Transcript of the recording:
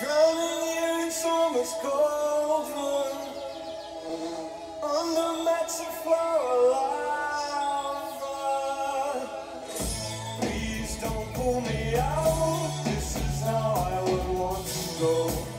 Drowning here in summer's cold wind Under mats of flower lava. Please don't pull me out. This is how I would want to go.